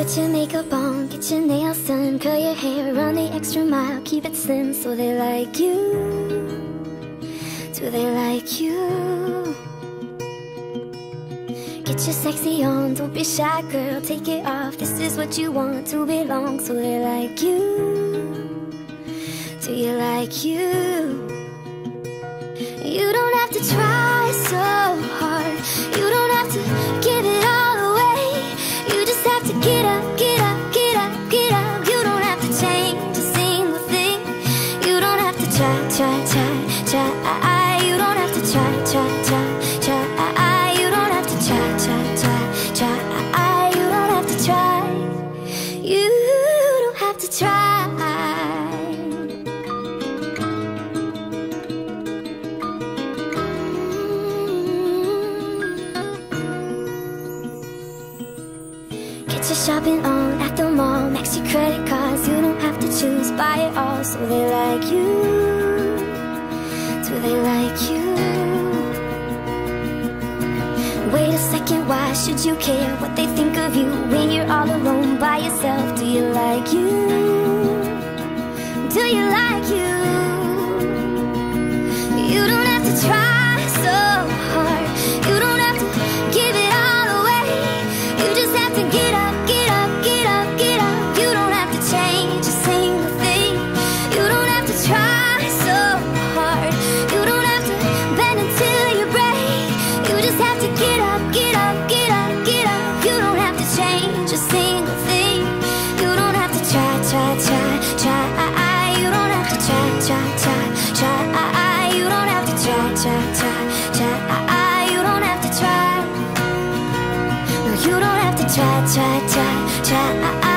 Get your makeup on, get your nails done Curl your hair, run the extra mile. Keep it slim so they like you. Do they like you? Get your sexy on, don't be shy girl. Take it off, this is what you want To belong. So they like you. Do you like you? You don't have to try try, try, try, try. You don't have to try, try, try, try. You don't have to try, try, try, try. You don't have to try. You don't have to try. Get your shopping on at the mall. Max your credit cards. You don't have to choose, buy it all So they like you do they like you? Wait a second, why should you care what they think of you when you're all alone by yourself? Do you like you? try, try, try I, You don't have to try. No, you don't have to try, try, try, try. Ah, ah.